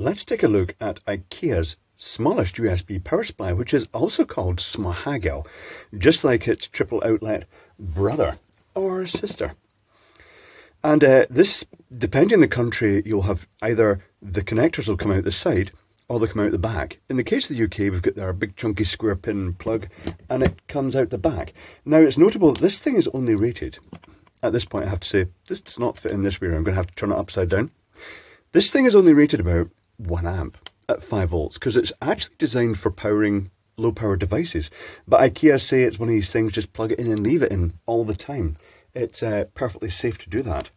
let's take a look at IKEA's smallest USB power supply, which is also called Smahagel, just like its triple outlet brother or sister. And uh, this, depending on the country, you'll have either the connectors will come out the side or they'll come out the back. In the case of the UK, we've got our big chunky square pin plug and it comes out the back. Now, it's notable that this thing is only rated. At this point, I have to say, this does not fit in this way. I'm going to have to turn it upside down. This thing is only rated about 1 amp at 5 volts because it's actually designed for powering low power devices. But IKEA say it's one of these things, just plug it in and leave it in all the time. It's uh, perfectly safe to do that.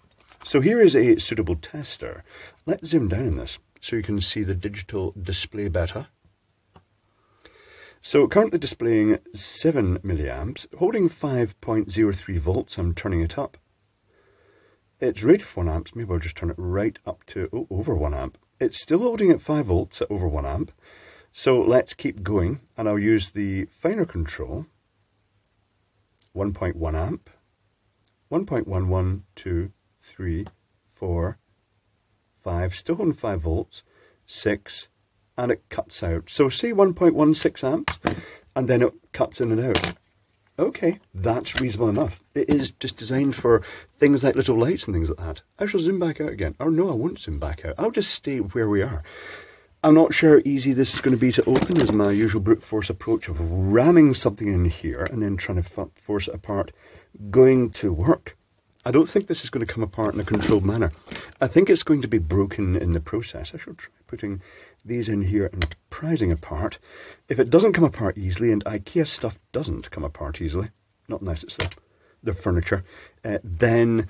So here is a suitable tester. Let's zoom down in this so you can see the digital display better. So currently displaying 7 milliamps, holding 5.03 volts, I'm turning it up. It's rated for 1 amps, maybe I'll just turn it right up to oh, over 1 amp. It's still holding at 5 volts at over 1 amp. So let's keep going and I'll use the finer control, 1.1 amp, 1.11, 2, 3, 4, 5, still on 5 volts, 6, and it cuts out. So say 1.16 amps, and then it cuts in and out. Okay, that's reasonable enough. It is just designed for things like little lights and things like that. I shall zoom back out again. Or no, I won't zoom back out. I'll just stay where we are. I'm not sure how easy this is going to be to open as my usual brute force approach of ramming something in here and then trying to force it apart going to work. I don't think this is going to come apart in a controlled manner. I think it's going to be broken in the process. I shall try putting these in here and prizing apart. If it doesn't come apart easily, and IKEA stuff doesn't come apart easily, not unless it's the, the furniture, uh, then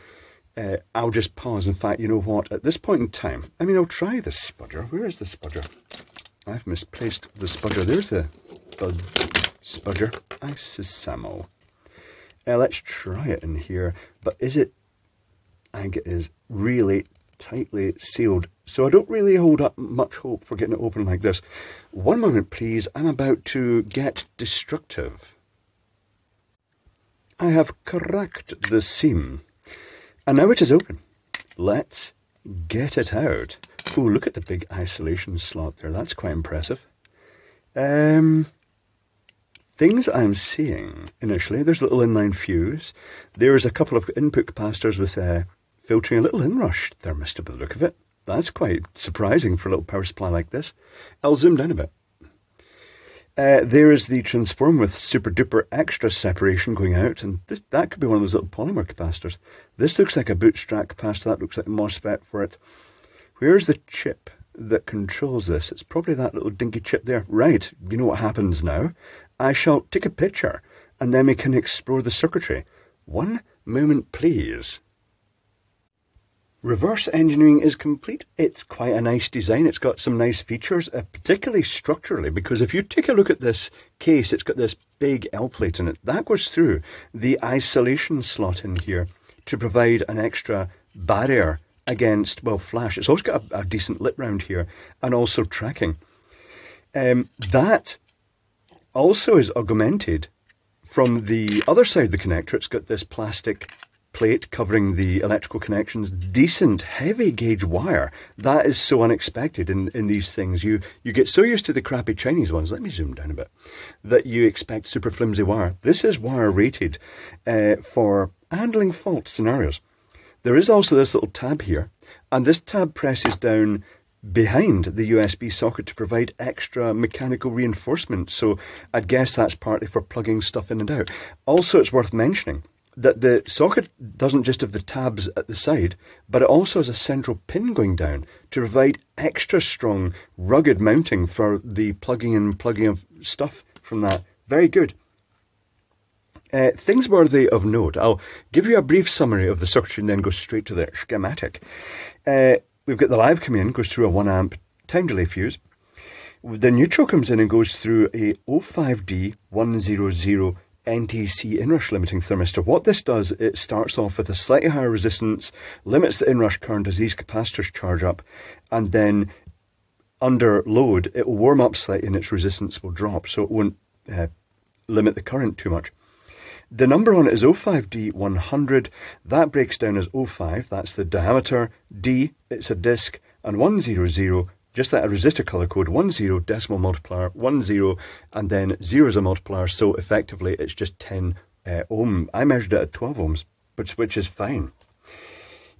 uh, I'll just pause. In fact, you know what? At this point in time, I mean, I'll try the spudger. Where is the spudger? I've misplaced the spudger. There's the, the spudger. Isosamo. Uh, let's try it in here. But is it, I think it is really tightly sealed. So I don't really hold up much hope for getting it open like this. One moment, please. I'm about to get destructive. I have cracked the seam. And now it is open. Let's get it out. Oh, look at the big isolation slot there. That's quite impressive. Um, things I'm seeing initially, there's a little inline fuse. There's a couple of input capacitors with uh, filtering a little inrush thermistor by the look of it. That's quite surprising for a little power supply like this. I'll zoom down a bit. Uh, there is the transform with super duper extra separation going out, and this, that could be one of those little polymer capacitors. This looks like a bootstrap capacitor, that looks like a MOSFET for it. Where's the chip that controls this? It's probably that little dinky chip there. Right, you know what happens now. I shall take a picture, and then we can explore the circuitry. One moment, please. Reverse engineering is complete. It's quite a nice design. It's got some nice features, uh, particularly structurally, because if you take a look at this case, it's got this big L plate in it. That goes through the isolation slot in here to provide an extra barrier against, well, flash. It's also got a, a decent lip round here and also tracking. Um, that also is augmented from the other side of the connector. It's got this plastic plate covering the electrical connections, decent heavy gauge wire. That is so unexpected in, in these things. You you get so used to the crappy Chinese ones, let me zoom down a bit, that you expect super flimsy wire. This is wire rated uh, for handling fault scenarios. There is also this little tab here, and this tab presses down behind the USB socket to provide extra mechanical reinforcement. So I'd guess that's partly for plugging stuff in and out. Also, it's worth mentioning that the socket doesn't just have the tabs at the side, but it also has a central pin going down to provide extra strong, rugged mounting for the plugging and plugging of stuff from that. Very good. Uh, things worthy of note. I'll give you a brief summary of the circuitry and then go straight to the schematic. Uh, we've got the live come in, goes through a 1 amp time delay fuse. The neutral comes in and goes through a 05D100 NTC inrush limiting thermistor. What this does, it starts off with a slightly higher resistance, limits the inrush current as these capacitors charge up, and then under load, it will warm up slightly and its resistance will drop, so it won't uh, limit the current too much. The number on it is 05D100. That breaks down as 05, that's the diameter. D, it's a disc, and 100, just like a resistor color code, one zero decimal multiplier, one zero, and then zero is a multiplier. So effectively, it's just 10 uh, ohm. I measured it at 12 ohms, which, which is fine.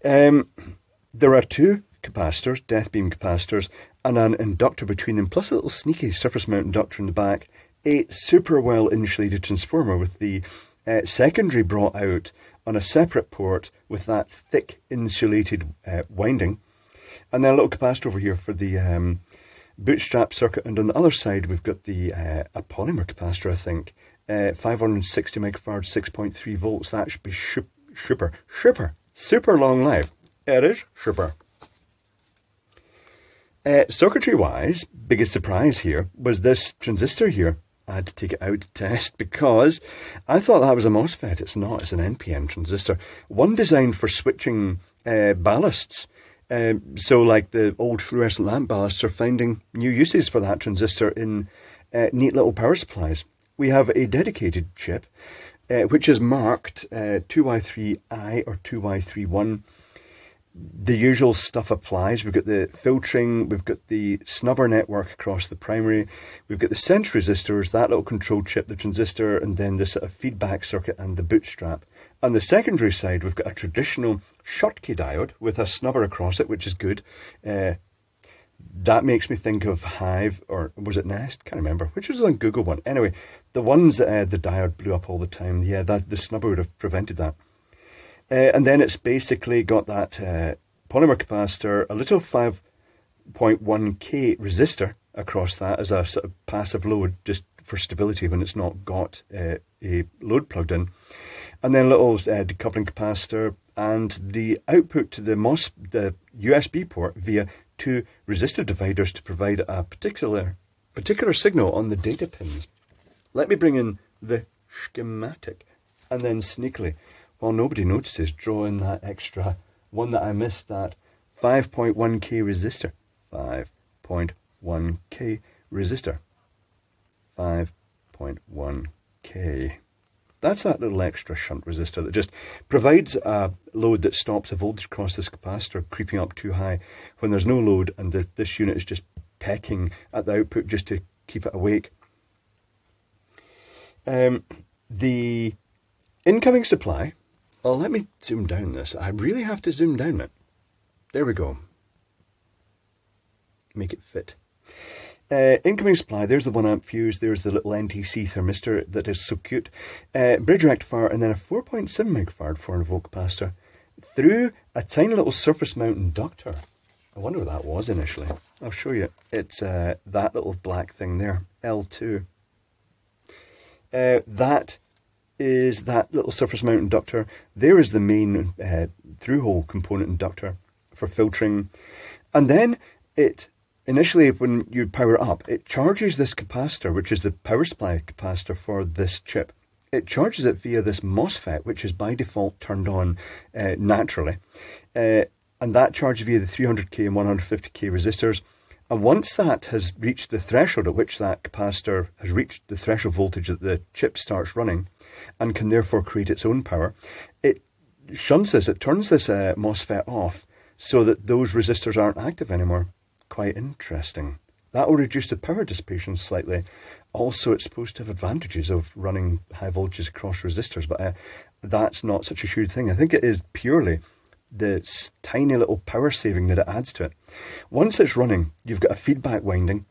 Um, there are two capacitors, death beam capacitors, and an inductor between them, plus a little sneaky surface mount inductor in the back, a super well insulated transformer with the uh, secondary brought out on a separate port with that thick insulated uh, winding, and then a little capacitor over here for the um, bootstrap circuit, and on the other side we've got the uh, a polymer capacitor, I think, uh, 560 microfarad, 6.3 volts. That should be super, super, super long life. It is super. Uh, circuitry wise, biggest surprise here was this transistor here. I had to take it out to test because I thought that was a MOSFET. It's not, it's an NPN transistor. One designed for switching uh, ballasts. Uh, so like the old fluorescent lamp ballasts are finding new uses for that transistor in uh, neat little power supplies. We have a dedicated chip uh, which is marked 2Y3i uh, or 2Y31 the usual stuff applies. We've got the filtering, we've got the snubber network across the primary, we've got the sense resistors, that little control chip, the transistor, and then the sort of feedback circuit and the bootstrap. On the secondary side, we've got a traditional Schottky diode with a snubber across it, which is good. Uh, that makes me think of Hive, or was it Nest? Can't remember. Which was on Google one. Anyway, the ones that uh, the diode blew up all the time, yeah, that the snubber would have prevented that. Uh, and then it's basically got that uh, polymer capacitor, a little 5.1k resistor across that as a sort of passive load, just for stability when it's not got uh, a load plugged in. And then a little uh, decoupling capacitor and the output to the MOS, the USB port via two resistor dividers to provide a particular particular signal on the data pins. Let me bring in the schematic and then sneakily while nobody notices, draw in that extra one that I missed, that 5.1k resistor. 5.1k resistor. 5.1k. That's that little extra shunt resistor that just provides a load that stops a voltage across this capacitor creeping up too high when there's no load and the, this unit is just pecking at the output just to keep it awake. Um, the incoming supply well, let me zoom down this. I really have to zoom down it. There we go. Make it fit. Uh, incoming supply, there's the 1 amp fuse, there's the little NTC thermistor that is so cute. Uh, bridge rectifier, and then a 4.7 megafarad 400 volt capacitor through a tiny little surface mount inductor. I wonder what that was initially. I'll show you. It's uh, that little black thing there, L2. Uh, that is that little surface mount inductor. There is the main uh, through-hole component inductor for filtering. And then it, initially when you power up, it charges this capacitor, which is the power supply capacitor for this chip. It charges it via this MOSFET, which is by default turned on uh, naturally. Uh, and that charges via the 300k and 150k resistors. And once that has reached the threshold at which that capacitor has reached the threshold voltage that the chip starts running, and can therefore create its own power, it shunts this, it turns this uh, MOSFET off so that those resistors aren't active anymore. Quite interesting. That will reduce the power dissipation slightly. Also, it's supposed to have advantages of running high voltages across resistors, but uh, that's not such a huge thing. I think it is purely the tiny little power saving that it adds to it. Once it's running, you've got a feedback winding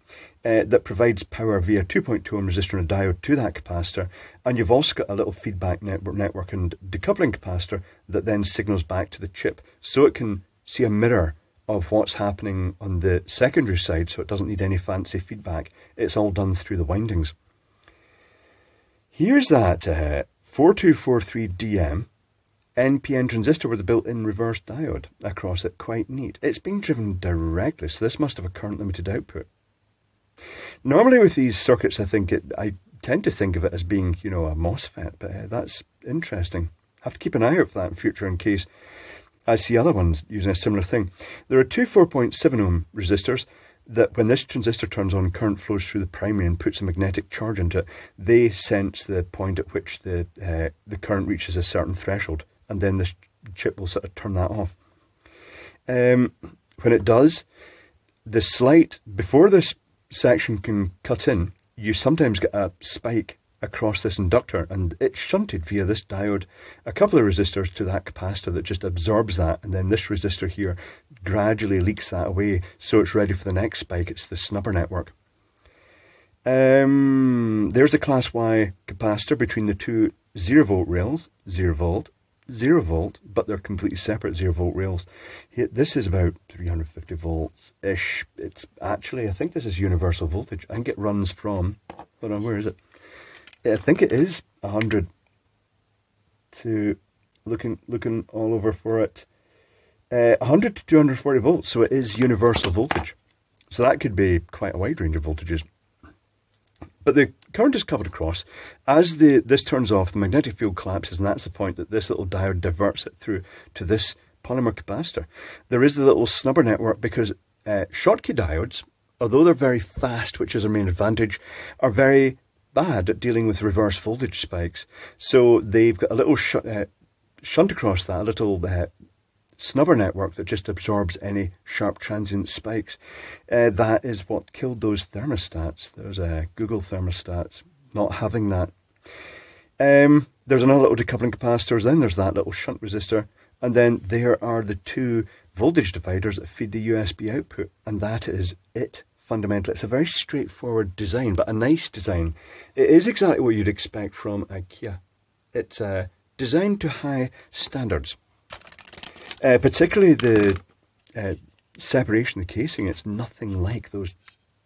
uh, that provides power via 2.2 ohm resistor and a diode to that capacitor, and you've also got a little feedback network, network and decoupling capacitor that then signals back to the chip, so it can see a mirror of what's happening on the secondary side, so it doesn't need any fancy feedback. It's all done through the windings. Here's that uh, 4243DM NPN transistor with a built-in reverse diode across it. Quite neat. It's being driven directly, so this must have a current limited output. Normally with these circuits, I think it, I tend to think of it as being, you know, a MOSFET, but uh, that's interesting. I have to keep an eye out for that in future in case I see other ones using a similar thing. There are two 4.7 ohm resistors that when this transistor turns on, current flows through the primary and puts a magnetic charge into it. They sense the point at which the uh, the current reaches a certain threshold and then the chip will sort of turn that off. Um, when it does, the slight, before this section can cut in, you sometimes get a spike across this inductor and it's shunted via this diode, a couple of resistors to that capacitor that just absorbs that and then this resistor here gradually leaks that away so it's ready for the next spike. It's the snubber network. Um, there's a class Y capacitor between the two zero volt rails, zero volt, zero volt, but they're completely separate zero volt rails. This is about 350 volts ish. It's actually, I think this is universal voltage. I think it runs from, hold on, where is it? I think it is 100 to looking looking all over for it. Uh, 100 to 240 volts, so it is universal voltage. So that could be quite a wide range of voltages. But the current is covered across. As the this turns off, the magnetic field collapses, and that's the point that this little diode diverts it through to this polymer capacitor. There is the little snubber network because uh, Schottky diodes, although they're very fast, which is their main advantage, are very bad at dealing with reverse voltage spikes. So they've got a little sh uh, shunt across that, a little uh, snubber network that just absorbs any sharp transient spikes. Uh, that is what killed those thermostats. Those uh, Google thermostats not having that. Um, there's another little decoupling capacitors, then there's that little shunt resistor, and then there are the two voltage dividers that feed the USB output, and that is it fundamentally. It's a very straightforward design, but a nice design. It is exactly what you'd expect from IKEA. It's uh, designed to high standards. Uh, particularly the uh, separation of the casing, it's nothing like those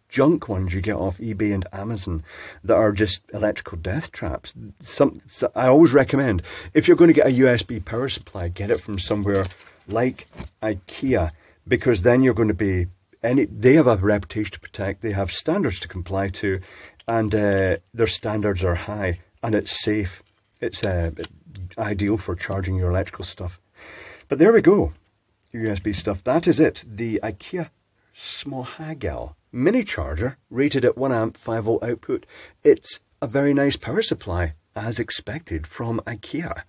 junk ones you get off eBay and Amazon that are just electrical death traps. Some, so I always recommend, if you're going to get a USB power supply, get it from somewhere like IKEA, because then you're going to be, any. they have a reputation to protect, they have standards to comply to, and uh, their standards are high, and it's safe. It's uh, ideal for charging your electrical stuff. But there we go. USB stuff. That is it. The IKEA Smahagel mini charger rated at 1 amp 5 volt output. It's a very nice power supply as expected from IKEA.